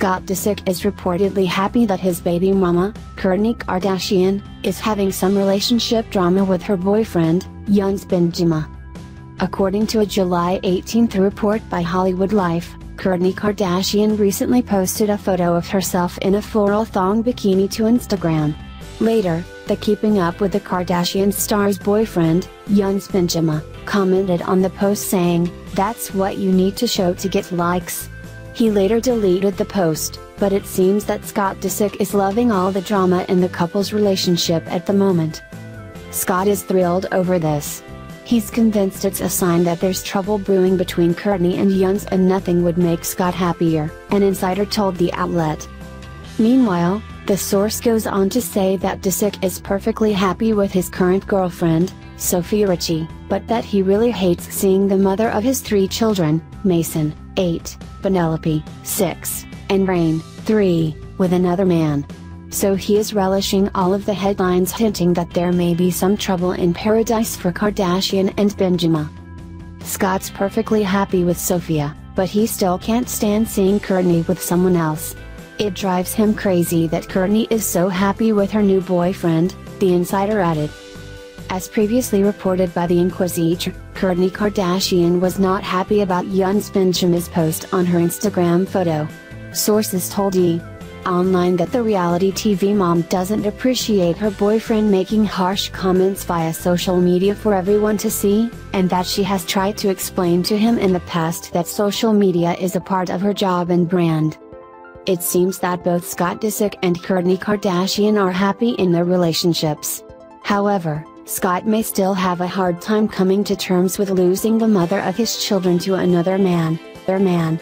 Scott Disick is reportedly happy that his baby mama, Kourtney Kardashian, is having some relationship drama with her boyfriend, Younes Bendjima. According to a July 18 report by Hollywood Life, Kourtney Kardashian recently posted a photo of herself in a floral thong bikini to Instagram. Later, the Keeping Up with the Kardashian star's boyfriend, Younes Bendjima, commented on the post saying, That's what you need to show to get likes. He later deleted the post, but it seems that Scott Disick is loving all the drama in the couple's relationship at the moment. Scott is thrilled over this. He's convinced it's a sign that there's trouble brewing between Kourtney and Younes and nothing would make Scott happier, an insider told the outlet. Meanwhile, the source goes on to say that Disick is perfectly happy with his current girlfriend, Sofia Richie, but that he really hates seeing the mother of his three children, Mason, 8, Penelope, 6, and Reign, 3, with another man so he is relishing all of the headlines hinting that there may be some trouble in paradise for Kardashian and Bendjima. Scott's perfectly happy with Sofia, but he still can't stand seeing Kourtney with someone else. It drives him crazy that Kourtney is so happy with her new boyfriend, the insider added. As previously reported by the Inquisitr, Kourtney Kardashian was not happy about Younes Bendjima's post on her Instagram photo. Sources told E! online that the reality TV mom doesn't appreciate her boyfriend making harsh comments via social media for everyone to see, and that she has tried to explain to him in the past that social media is a part of her job and brand. It seems that both Scott Disick and Kourtney Kardashian are happy in their relationships. However, Scott may still have a hard time coming to terms with losing the mother of his children to another man, their man.